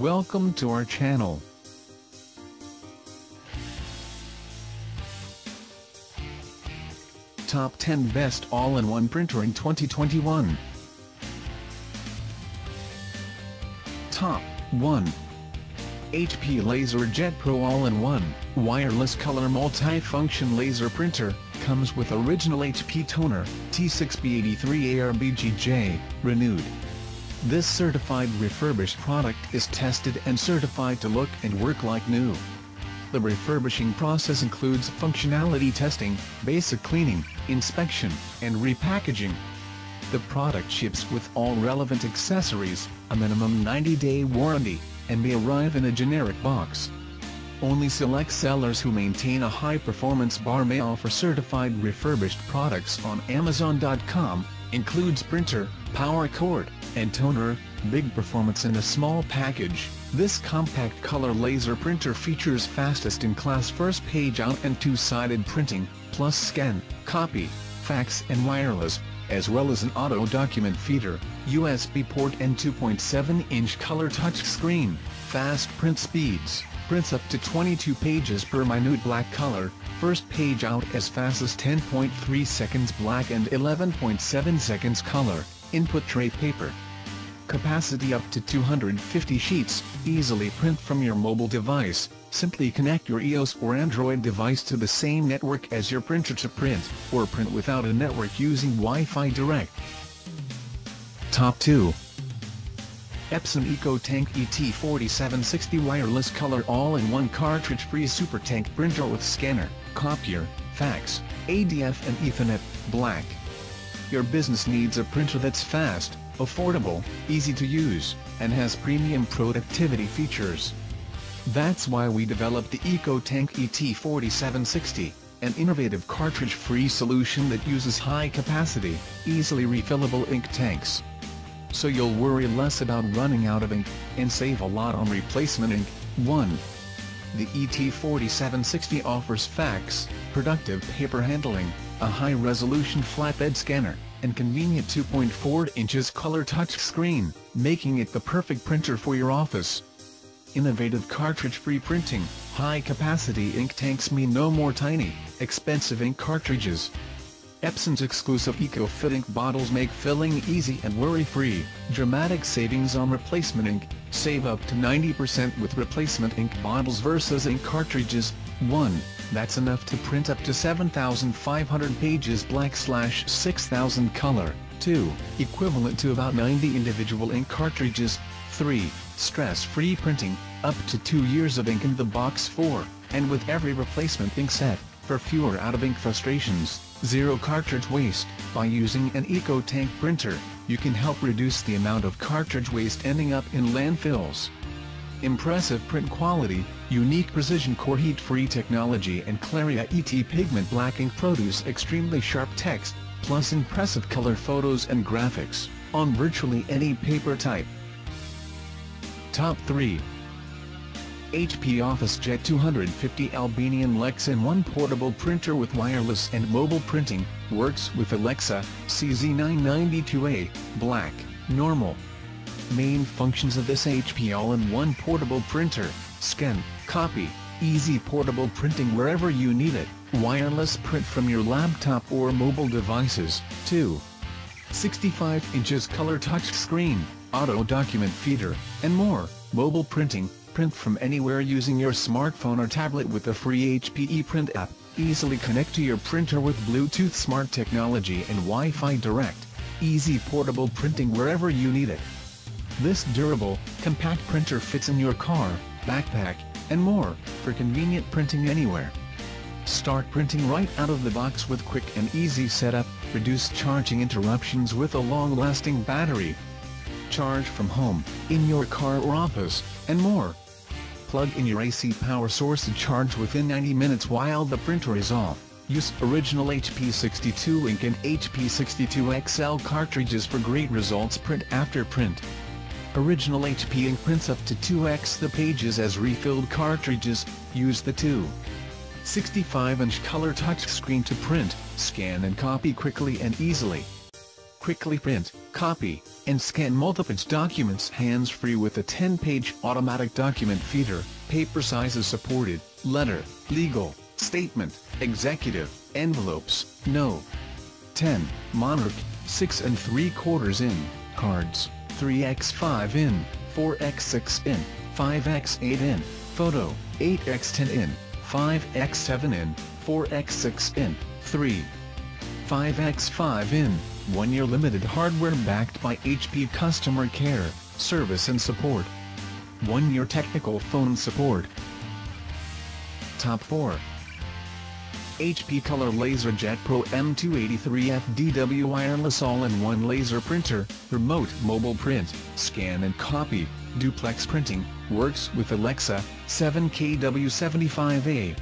Welcome to our channel. Top 10 Best All-in-One Printer in 2021 Top 1 HP LaserJet Pro All-in-One, Wireless Color Multi-Function Laser Printer, comes with original HP toner, T6B83ARBGJ, renewed. This certified refurbished product is tested and certified to look and work like new. The refurbishing process includes functionality testing, basic cleaning, inspection, and repackaging. The product ships with all relevant accessories, a minimum 90-day warranty, and may arrive in a generic box. Only select sellers who maintain a high-performance bar may offer certified refurbished products on Amazon.com, includes printer, power cord, and toner, big performance in a small package. This compact color laser printer features fastest-in-class first page out and two-sided printing, plus scan, copy, fax and wireless, as well as an auto document feeder, USB port and 2.7-inch color touchscreen, fast print speeds, prints up to 22 pages per minute black color, first page out as fast as 10.3 seconds black and 11.7 seconds color, input tray paper. Capacity up to 250 sheets, easily print from your mobile device, simply connect your iOS or Android device to the same network as your printer to print, or print without a network using Wi-Fi Direct. Top 2 Epson EcoTank ET4760 Wireless Color All-in-One Cartridge-Free Super Tank Printer with Scanner, Copier, Fax, ADF and Ethernet, Black. Your business needs a printer that's fast, affordable, easy to use, and has premium productivity features. That's why we developed the EcoTank ET4760, an innovative cartridge-free solution that uses high-capacity, easily refillable ink tanks. So you'll worry less about running out of ink, and save a lot on replacement ink. 1. The ET4760 offers fax, productive paper handling, a high-resolution flatbed scanner, and convenient 2.4 inches color touchscreen, making it the perfect printer for your office. Innovative cartridge-free printing, high-capacity ink tanks mean no more tiny, expensive ink cartridges. Epson's exclusive EcoFit ink bottles make filling easy and worry-free, dramatic savings on replacement ink, save up to 90% with replacement ink bottles versus ink cartridges. 1. That's enough to print up to 7,500 pages black slash 6,000 color. 2. Equivalent to about 90 individual ink cartridges. 3 stress-free printing, up to 2 years of ink in the box 4, and with every replacement ink set, for fewer out-of-ink frustrations, zero cartridge waste. By using an EcoTank printer, you can help reduce the amount of cartridge waste ending up in landfills. Impressive print quality, unique precision core heat-free technology and Claria ET pigment black ink produce extremely sharp text, plus impressive color photos and graphics, on virtually any paper type. Top 3 HP OfficeJet 250 Albanian Lexan 1 portable printer with wireless and mobile printing, works with Alexa, CZ992A, black, normal. Main functions of this HP all-in-one portable printer, scan, copy, easy portable printing wherever you need it, wireless print from your laptop or mobile devices, 2. 65 inches color touchscreen, auto document feeder, and more, mobile printing, print from anywhere using your smartphone or tablet with the free HP ePrint app, easily connect to your printer with Bluetooth smart technology and Wi-Fi direct, easy portable printing wherever you need it. This durable, compact printer fits in your car, backpack, and more, for convenient printing anywhere. Start printing right out of the box with quick and easy setup, reduce charging interruptions with a long-lasting battery, charge from home, in your car or office, and more. Plug in your AC power source and charge within 90 minutes while the printer is off. Use original HP62 ink and HP62XL cartridges for great results print after print. Original HP ink prints up to 2x the pages as refilled cartridges, use the 2. 65-inch color touchscreen to print, scan and copy quickly and easily. Quickly print, copy, and scan multiple documents hands-free with a 10-page automatic document feeder, paper sizes supported, letter, legal, statement, executive, envelopes, no. 10. Monarch, 6 and 3 quarters in, cards, 3x5 in, 4x6 in, 5x8 in, photo, 8x10 in, 5x7 in, 4x6 in, 3. 5x5 in, 1 year limited hardware backed by HP customer care, service and support. 1 year technical phone support. Top 4 HP Color LaserJet Pro M283 FDW wireless all-in-one laser printer, remote mobile print, scan and copy, duplex printing, works with Alexa, 7kW75A.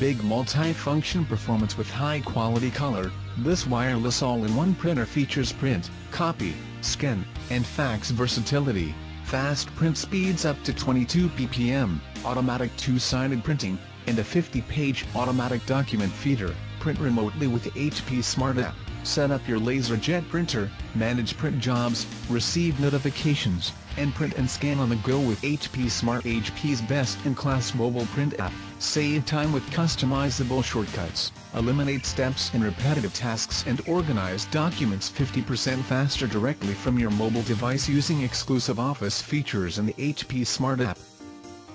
Big multi-function performance with high-quality color, this wireless all-in-one printer features print, copy, scan, and fax versatility, fast print speeds up to 22 ppm, automatic two-sided printing, and a 50-page automatic document feeder, print remotely with HP Smart App, set up your LaserJet printer, manage print jobs, receive notifications, and print and scan on the go with HP Smart. HP's best-in-class mobile print app, save time with customizable shortcuts, eliminate steps and repetitive tasks and organize documents 50% faster directly from your mobile device using exclusive Office features in the HP Smart app.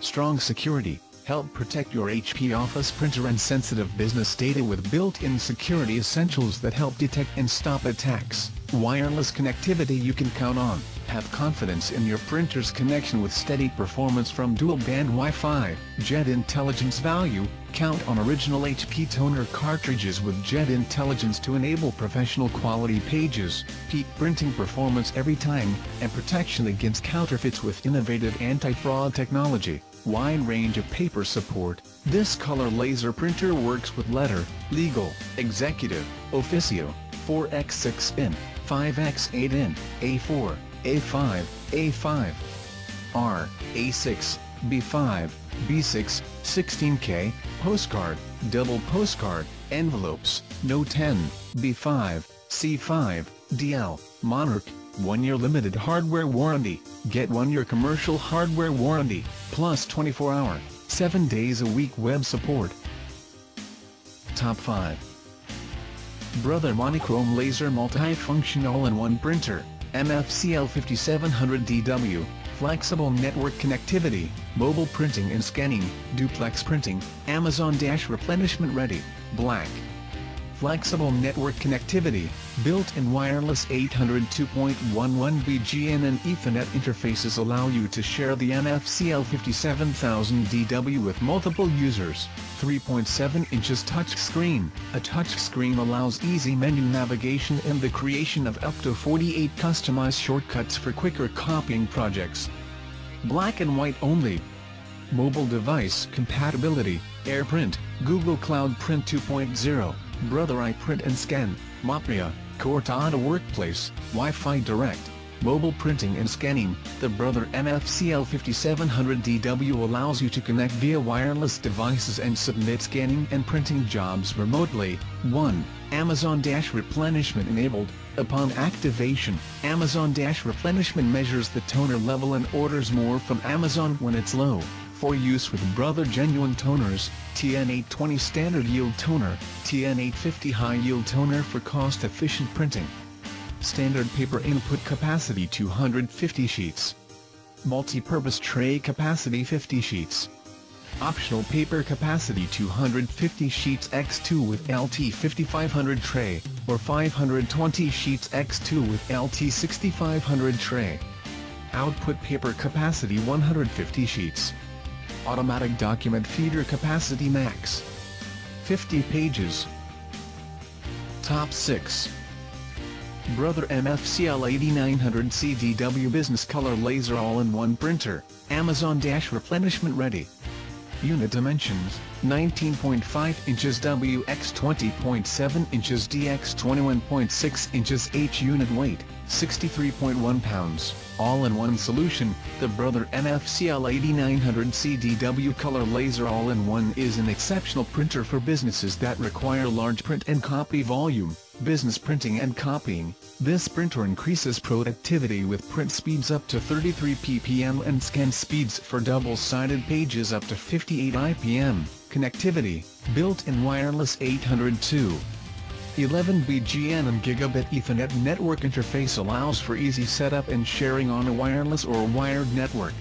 Strong security, help protect your HP Office printer and sensitive business data with built-in security essentials that help detect and stop attacks. Wireless connectivity you can count on. Have confidence in your printer's connection with steady performance from dual-band Wi-Fi. Jet Intelligence Value, count on original HP toner cartridges with Jet Intelligence to enable professional quality pages, peak printing performance every time, and protection against counterfeits with innovative anti-fraud technology wide range of paper support, this color laser printer works with letter, legal, executive, officio, 4x6 in, 5x8 in, A4, A5, A5, R, A6, B5, B6, 16K, postcard, double postcard, envelopes, No 10, B5, C5, DL, Monarch, 1-year limited hardware warranty, get 1-year commercial hardware warranty, plus 24-hour, 7 days a week web support. Top 5 Brother Monochrome Laser Multi-Function All-in-One Printer, MFCL 5700DW, Flexible Network Connectivity, Mobile Printing and Scanning, Duplex Printing, Amazon Dash Replenishment Ready, Black flexible network connectivity, built-in wireless 802.11 BGN and Ethernet interfaces allow you to share the MFCL 57000DW with multiple users. 3.7 inches touchscreen. A touchscreen allows easy menu navigation and the creation of up to 48 customized shortcuts for quicker copying projects. Black and white only. Mobile device compatibility, AirPrint, Google Cloud Print 2.0. Brother iPrint and Scan, Mopria, Cortado Workplace, Wi-Fi Direct, Mobile Printing and Scanning, the Brother MFCL 5700DW allows you to connect via wireless devices and submit scanning and printing jobs remotely. 1. Amazon Dash Replenishment enabled. Upon activation, Amazon Dash Replenishment measures the toner level and orders more from Amazon when it's low for use with Brother Genuine Toners, TN820 Standard Yield Toner, TN850 High Yield Toner for cost-efficient printing. Standard paper input capacity 250 sheets. Multi-purpose tray capacity 50 sheets. Optional paper capacity 250 sheets x2 with LT 5500 tray, or 520 sheets x2 with LT 6500 tray. Output paper capacity 150 sheets. Automatic document feeder capacity max. 50 pages. Top 6. Brother MFCL 8900 CDW Business Color Laser All-in-One Printer, Amazon Dash Replenishment Ready. Unit dimensions, 19.5 inches WX 20.7 inches DX 21.6 inches H unit weight, 63.1 pounds, all-in-one solution, the Brother MFCL 8900 CDW Color Laser All-in-One is an exceptional printer for businesses that require large print and copy volume, Business printing and copying, this printer increases productivity with print speeds up to 33 ppm and scan speeds for double-sided pages up to 58 IPM. Connectivity, built-in wireless 802. 11 BGN and Gigabit Ethernet network interface allows for easy setup and sharing on a wireless or wired network.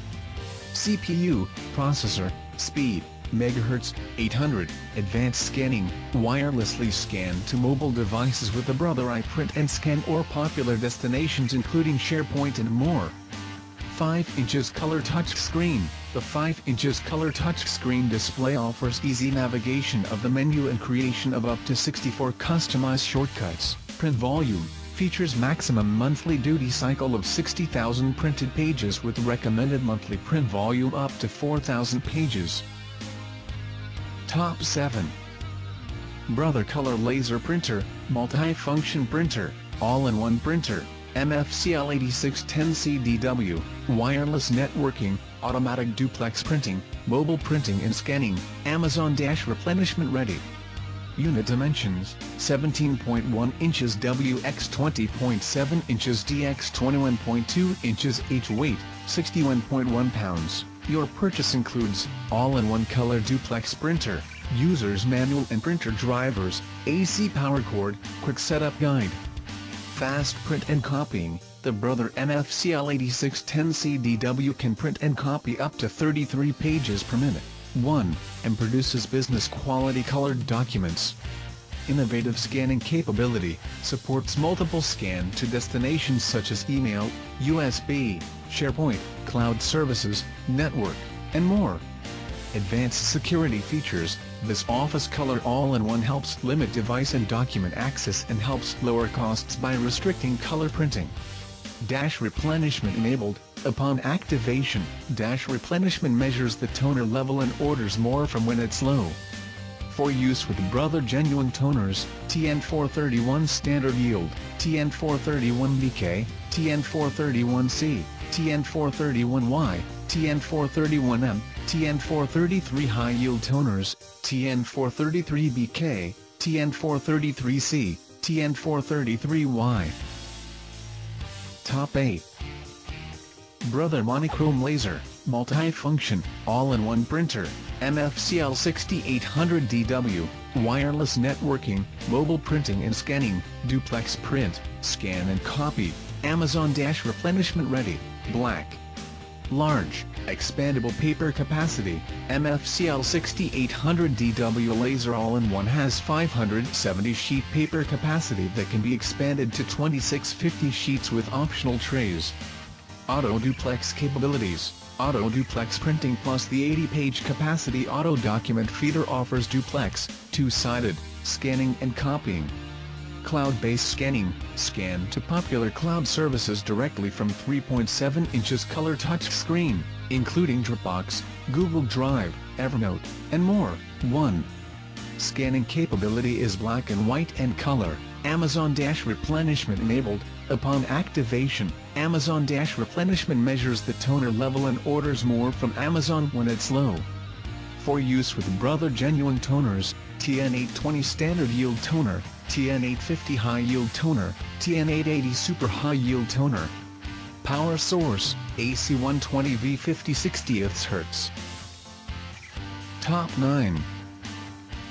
CPU, processor, speed, megahertz, 800, advanced scanning, wirelessly scan to mobile devices with the Brother iPrint and Scan or popular destinations including SharePoint and more. 5 inches color touchscreen. The 5 inches color touchscreen display offers easy navigation of the menu and creation of up to 64 customized shortcuts. Print volume features maximum monthly duty cycle of 60,000 printed pages with recommended monthly print volume up to 4,000 pages. Top 7 Brother Color Laser Printer, Multi-Function Printer, All-in-One Printer, MFCL8610CDW, Wireless Networking, Automatic Duplex Printing, Mobile Printing and Scanning, Amazon Dash replenishment Ready. Unit Dimensions, 17.1 inches WX 20.7 inches DX 21.2 inches H weight, 61.1 pounds. Your purchase includes, all-in-one color duplex printer, user's manual and printer drivers, AC power cord, quick setup guide. Fast print and copying, the Brother MFCL8610CDW can print and copy up to 33 pages per minute, 1, and produces business quality colored documents. Innovative scanning capability, supports multiple scan to destinations such as email, USB, SharePoint, cloud services, network, and more. Advanced security features, this Office Color All-in-One helps limit device and document access and helps lower costs by restricting color printing. Dash replenishment enabled, upon activation, Dash replenishment measures the toner level and orders more from when it's low. For use with Brother Genuine Toners, TN431 Standard Yield, TN431BK, TN431C, TN431Y, TN431M, TN433 High Yield Toners, TN433BK, TN433C, TN433Y. Top 8 Brother Monochrome Laser, Multi-Function, All-in-One Printer, MFCL 6800DW, Wireless Networking, Mobile Printing and Scanning, Duplex Print, Scan and Copy, Amazon-Replenishment Ready, Black. Large, expandable paper capacity, MFCL 6800DW Laser All-in-One has 570 sheet paper capacity that can be expanded to 2650 sheets with optional trays. Auto Duplex capabilities Auto Duplex Printing plus the 80-page capacity Auto Document Feeder offers duplex, two-sided, scanning and copying. Cloud-based scanning, scan to popular cloud services directly from 3.7 inches color touchscreen, including Dropbox, Google Drive, Evernote, and more. 1. Scanning capability is black and white and color, Amazon Dash replenishment enabled, upon activation, Amazon Dash replenishment measures the toner level and orders more from Amazon when it's low. For use with Brother Genuine Toners, TN820 Standard Yield Toner, TN850 High Yield Toner, TN880 Super High Yield Toner. Power Source, AC120V 50 60 Hz. Top 9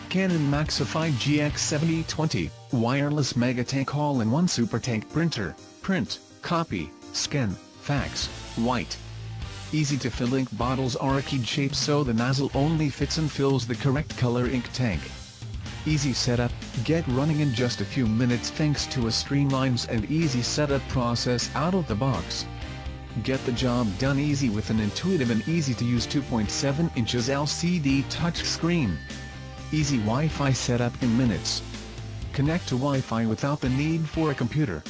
Canon Maxify GX7020, Wireless Mega Tank All-in-One Super Tank Printer, Print, Copy, Scan, Fax, White. Easy to fill ink bottles are a keyed shape so the nozzle only fits and fills the correct color ink tank. Easy setup, get running in just a few minutes thanks to a streamlines and easy setup process out of the box. Get the job done easy with an intuitive and easy to use 2.7 inches LCD touchscreen. Easy Wi-Fi setup in minutes. Connect to Wi-Fi without the need for a computer.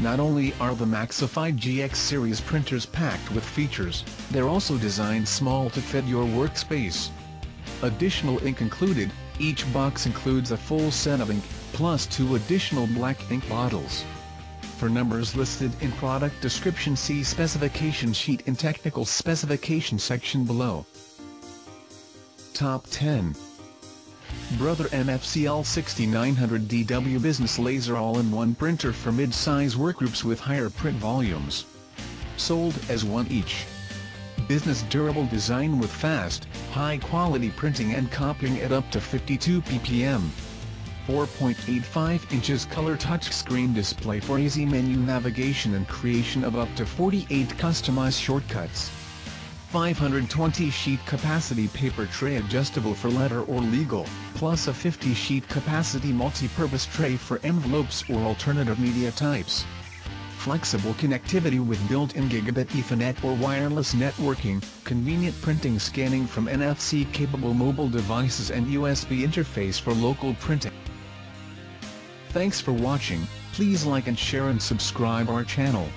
Not only are the Maxify GX series printers packed with features, they're also designed small to fit your workspace. Additional ink included, each box includes a full set of ink, plus two additional black ink bottles. For numbers listed in product description see specification sheet in technical specification section below. Top 10 Brother MFCL 6900DW Business Laser All-in-One Printer for mid-size workgroups with higher print volumes. Sold as one each. Business durable design with fast, high-quality printing and copying at up to 52 ppm. 4.85 inches color touchscreen display for easy menu navigation and creation of up to 48 customized shortcuts. 520 sheet capacity paper tray adjustable for letter or legal, plus a 50 sheet capacity multi-purpose tray for envelopes or alternative media types. Flexible connectivity with built-in gigabit Ethernet or wireless networking, convenient printing scanning from NFC-capable mobile devices and USB interface for local printing. Thanks for watching, please like and share and subscribe our channel.